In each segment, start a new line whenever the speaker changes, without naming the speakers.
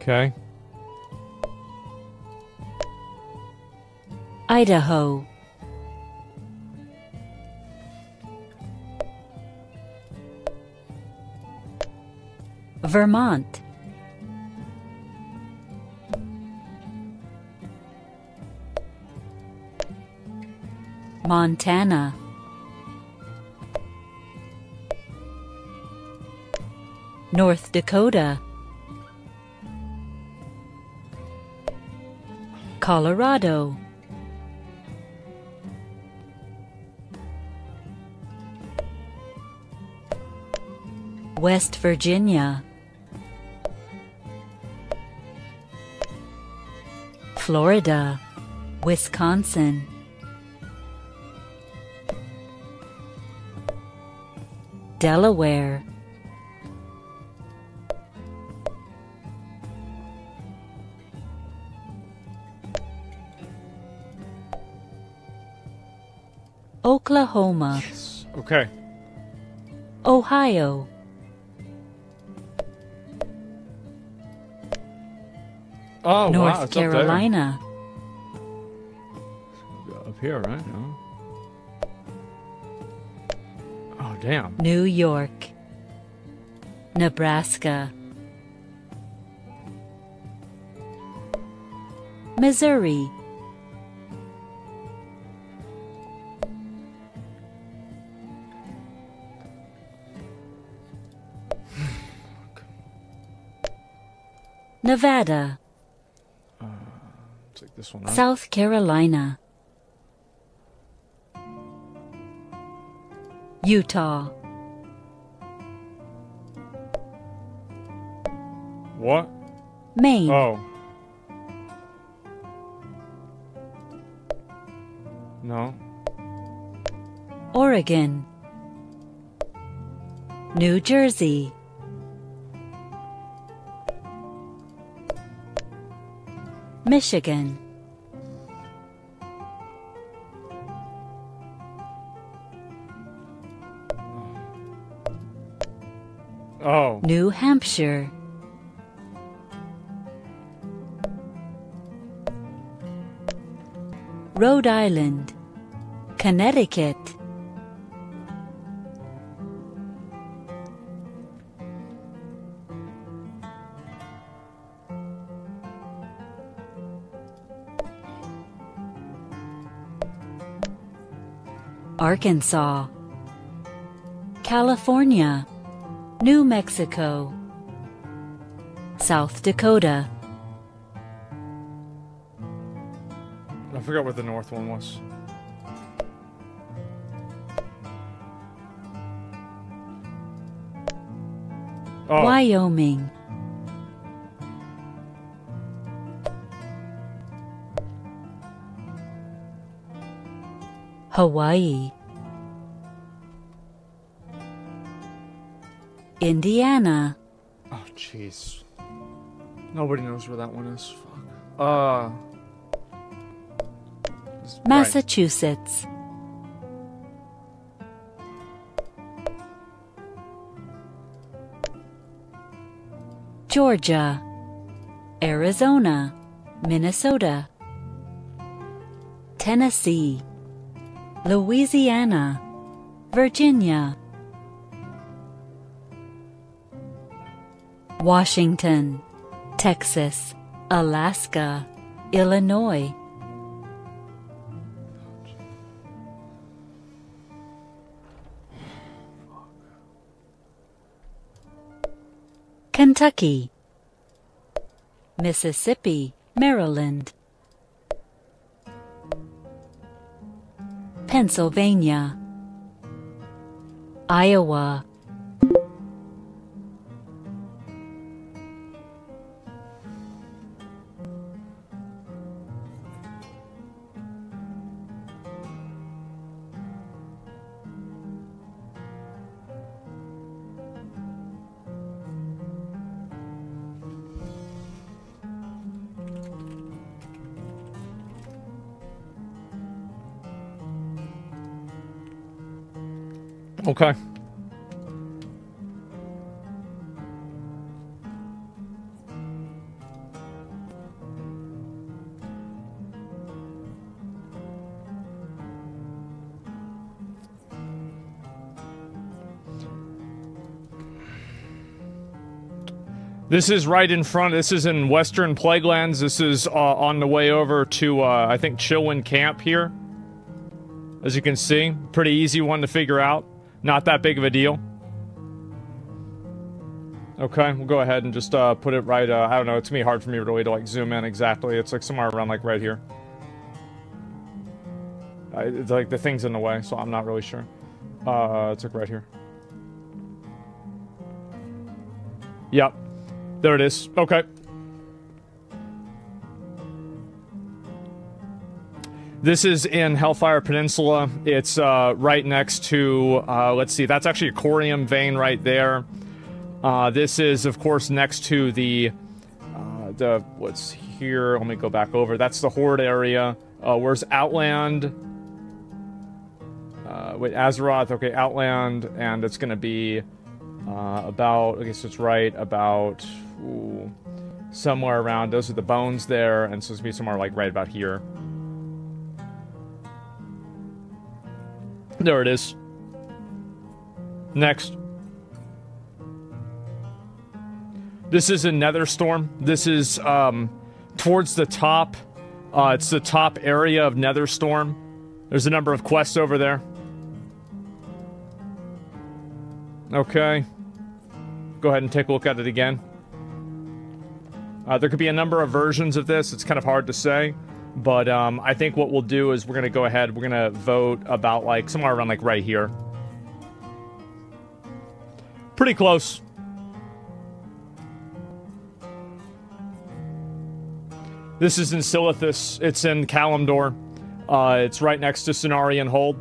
Okay.
Idaho. Vermont. Montana. North Dakota. Colorado. West Virginia. Florida. Wisconsin. Delaware. Oklahoma. Yes.
Okay.
Ohio.
Oh, wow.
North
up there.
Carolina.
Up here, right? No. Oh, damn.
New York. Nebraska. Missouri. Nevada,
uh, this one, right?
South Carolina, Utah,
What?
Maine,
Oh. No.
Oregon, New Jersey, Michigan,
Oh.
New Hampshire, Rhode Island, Connecticut, Arkansas, California, New Mexico, South Dakota,
I forgot what the north one was. Oh.
Wyoming, Hawaii, Indiana,
Oh, jeez. Nobody knows where that one is. Fuck. Uh. it's- right.
Massachusetts, Georgia, Arizona, Minnesota, Tennessee, Louisiana, Virginia, Washington, Texas, Alaska, Illinois, Kentucky, Mississippi, Maryland, Pennsylvania, Iowa,
Okay. This is right in front. This is in Western Plaguelands. This is uh, on the way over to, uh, I think, Chillwind Camp here. As you can see, pretty easy one to figure out. Not that big of a deal. Okay, we'll go ahead and just uh, put it right, uh, I don't know, it's be hard for me really to like zoom in exactly. It's like somewhere around like right here. I, it's like the thing's in the way, so I'm not really sure. Uh, it's like right here. Yep. There it is. Okay. This is in Hellfire Peninsula. It's uh, right next to, uh, let's see, that's actually a khorium vein right there. Uh, this is, of course, next to the, uh, the, what's here? Let me go back over. That's the Horde area. Uh, where's Outland? Uh, wait, Azeroth. Okay, Outland, and it's going to be about, I guess it's right about ooh, somewhere around, those are the bones there, and so it's going to be somewhere like right about here. There it is. Next. This is a Netherstorm. This is um, towards the top. Uh, it's the top area of Netherstorm. There's a number of quests over there. Okay. Go ahead and take a look at it again. Uh, there could be a number of versions of this. It's kind of hard to say. But um, I think what we'll do is we're going to go ahead. We're going to vote about like somewhere around like right here. Pretty close. This is in Silithus. It's in Kalimdor. Uh, it's right next to Cenarion Hold.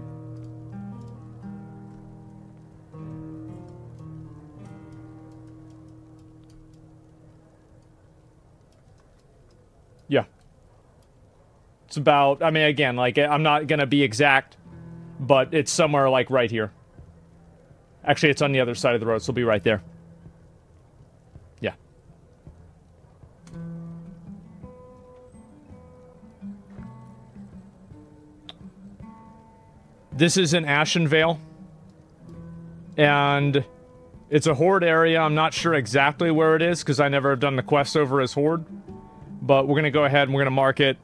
Yeah. It's about, I mean, again, like, I'm not to be exact, but it's somewhere, like, right here. Actually, it's on the other side of the road, so it'll be right there. Yeah. This is in Ashenvale. And it's a Horde area. I'm not sure exactly where it is, because I never have done the quest over as Horde. But we're going to go ahead and we're going to mark it.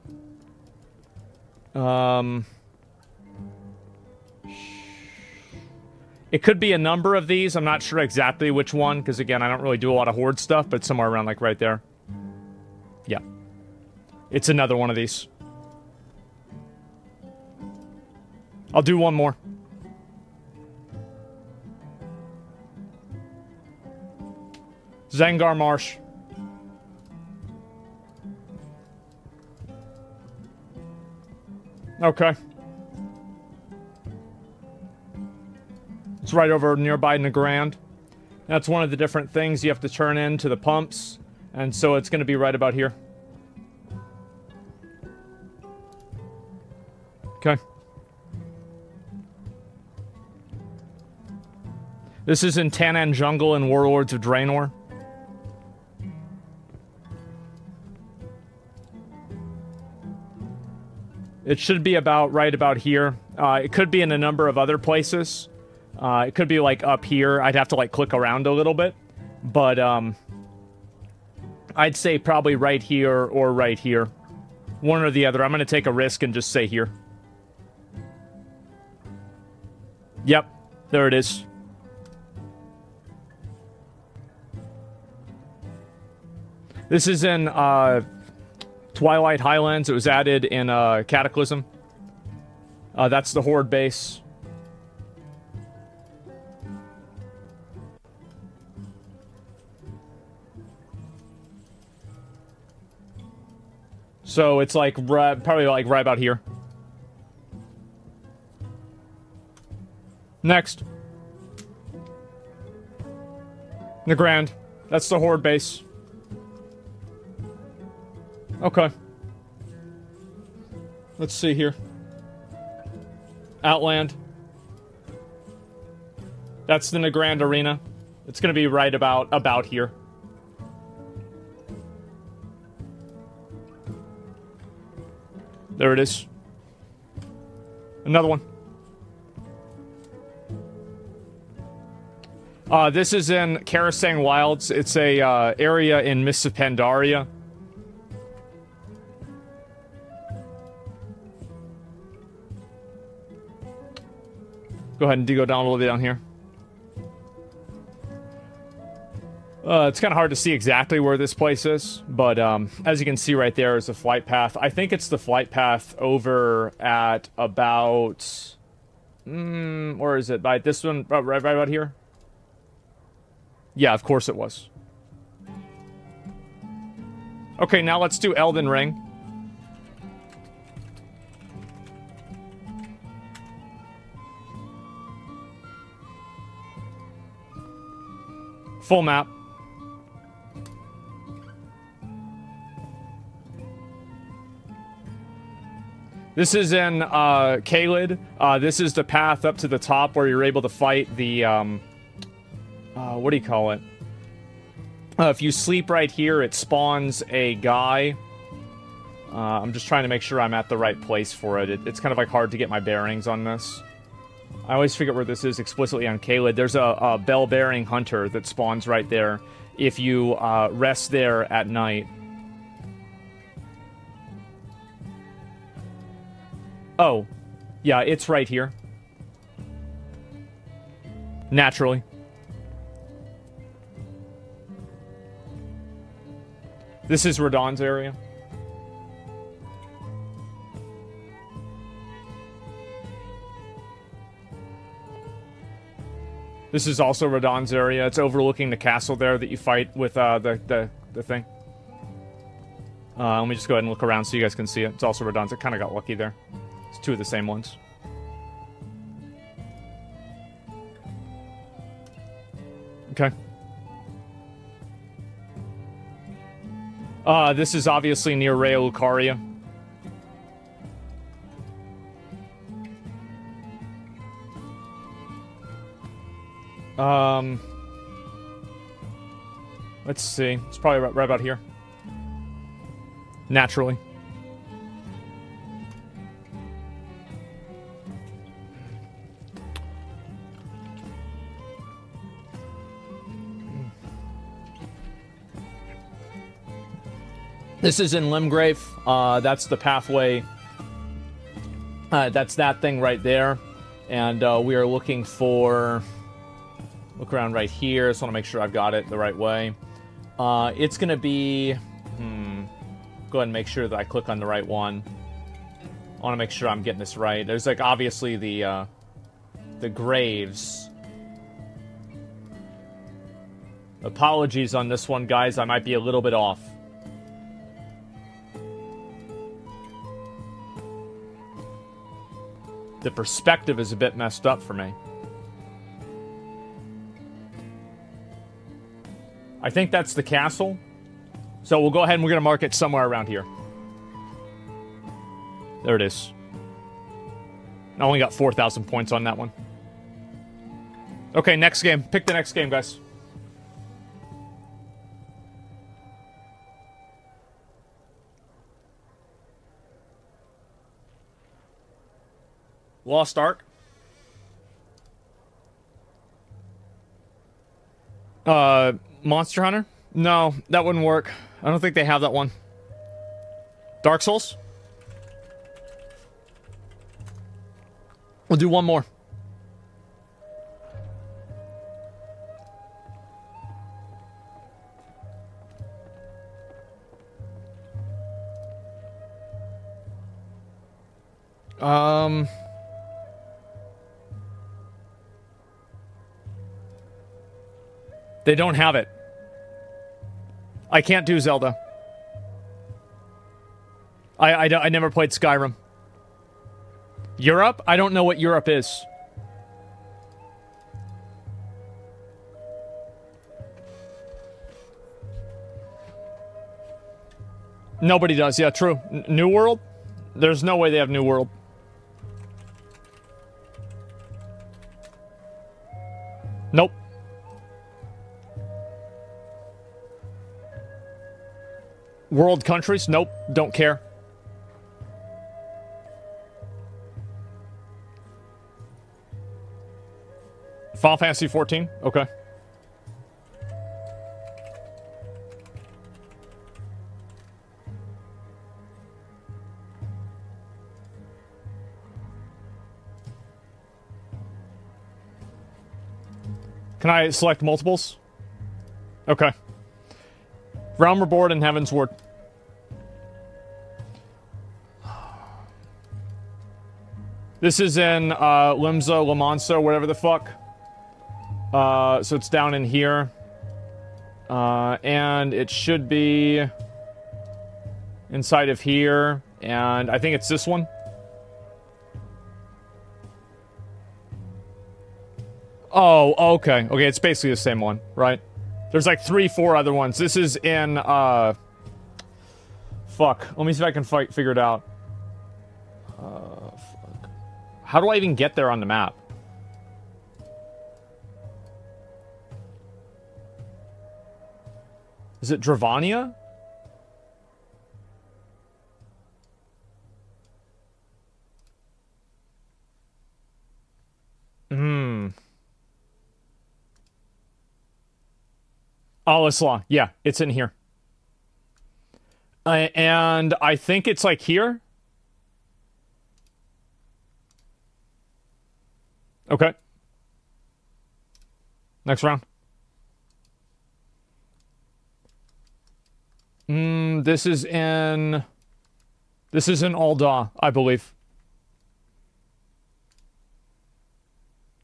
Um, it could be a number of these. I'm not sure exactly which one, because again, I don't really do a lot of Horde stuff, but somewhere around like right there. Yeah. It's another one of these. I'll do one more. Zangarmarsh. Okay. It's right over nearby Nagrand. That's one of the different things you have to turn in to the pumps. And so it's going to be right about here. Okay. This is in Tanaan Jungle in Warlords of Draenor. It should be about right about here. Uh, it could be in a number of other places. Uh, it could be like up here. I'd have to like click around a little bit. But um, I'd say probably right here or right here. One or the other. I'm going to take a risk and just say here. Yep, there it is. This is in uh, Twilight Highlands. It was added in uh, Cataclysm. Uh, that's the Horde base. So it's like right, probably like right about here. Next. Nagrand. That's the Horde base. Okay. Let's see here. Outland. That's the Nagrand Arena. It's going to be right about about here. There it is. Another one. Uh, this is in Krasarang Wilds. It's a uh, area in Mists Go ahead and go down a little bit down here. Uh, it's kind of hard to see exactly where this place is, but um, as you can see right there is a flight path. I think it's the flight path over at about... Mm, where is it? By this one, right, right about here? Yeah, of course it was. Okay, now let's do Elden Ring. Full map. This is in uh. Uh, this is the path up to the top where you're able to fight the, um, uh, what do you call it? Uh, if you sleep right here, it spawns a guy. Uh, I'm just trying to make sure I'm at the right place for it. it. It's kind of like hard to get my bearings on this. I always forget where this is explicitly on Caelid. There's a, a bell-bearing hunter that spawns right there if you uh, rest there at night. Oh, yeah, it's right here. Naturally. This is Radahn's area. This is also Radahn's area. It's overlooking the castle there that you fight with uh, the, the, the thing. Uh, let me just go ahead and look around so you guys can see it. It's also Radahn's. I kind of got lucky there. It's two of the same ones. Okay. Uh, this is obviously near Raya Lucaria. Um, let's see. It's probably right, right about here. Naturally. This is in Limgrave. Uh, that's the pathway. Uh, that's that thing right there. And uh, we are looking for... Look around right here. Just want to make sure I've got it the right way. Uh, it's going to be... Hmm. Go ahead and make sure that I click on the right one. I want to make sure I'm getting this right. There's, like, obviously the, uh, the graves. Apologies on this one, guys. I might be a little bit off. The perspective is a bit messed up for me. I think that's the castle. So we'll go ahead and we're going to mark it somewhere around here. There it is. I only got 4,000 points on that one. Okay, next game. Pick the next game, guys. Lost Ark. Uh, Monster Hunter? No, that wouldn't work. I don't think they have that one. Dark Souls? We'll do one more. Um... They don't have it. I can't do Zelda. I, I, I never played Skyrim. Europe? I don't know what Europe is. Nobody does. Yeah, true. N New World? There's no way they have New World. world countries? Nope, don't care. Final Fantasy 14? Okay. Can I select multiples? Okay. Realm Reborn and Heavensward. This is in uh, Lamansa, whatever the fuck. Uh, so it's down in here. Uh, and it should be inside of here. And I think it's this one. Oh, okay. Okay, it's basically the same one, right? There's like three, four other ones. This is in, uh... Fuck. Let me see if I can fight, figure it out. How do I even get there on the map? Is it Dravania? Hmm. Alisla. Yeah, it's in here. Uh, and I think it's like here. Okay. Next round. Mm, this is in... This is in Ul'dah, I believe.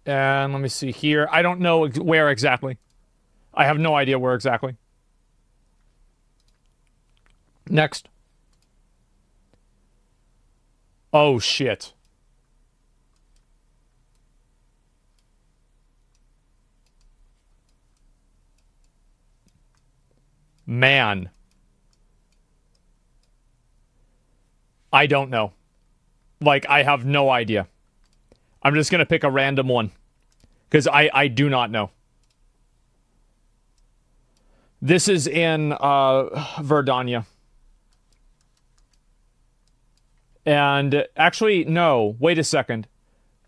And let me see here. I don't know where exactly. I have no idea where exactly. Next. Oh, shit. Man. I don't know. Like, I have no idea. I'm just going to pick a random one. Because I, I do not know. This is in uh, Verdania. And actually, no, wait a second.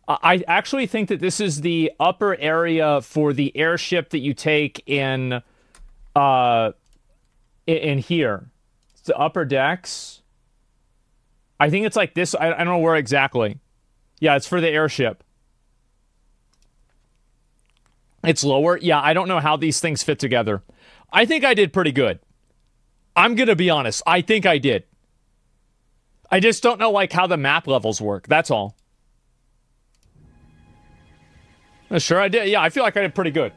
I actually think that this is the upper area for the airship that you take in uh in here. It's the upper decks. I think it's like this. I, I don't know where exactly. Yeah, it's for the airship. It's lower. Yeah, I don't know how these things fit together. I think I did pretty good. I'm going to be honest. I think I did. I just don't know like how the map levels work. That's all. Uh, sure I did. Yeah, I feel like I did pretty good.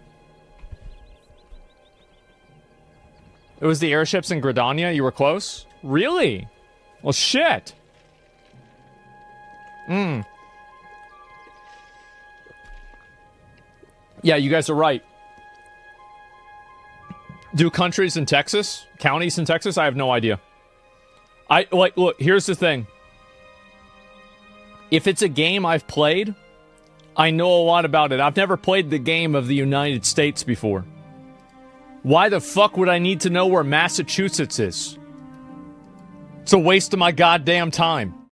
It was the airships in Gridania? You were close? Really? Well, shit. Hmm. Yeah, you guys are right. Do countries in Texas, counties in Texas? I have no idea. I like look, here's the thing. If it's a game I've played, I know a lot about it. I've never played the game of the United States before. Why the fuck would I need to know where Massachusetts is? It's a waste of my goddamn time.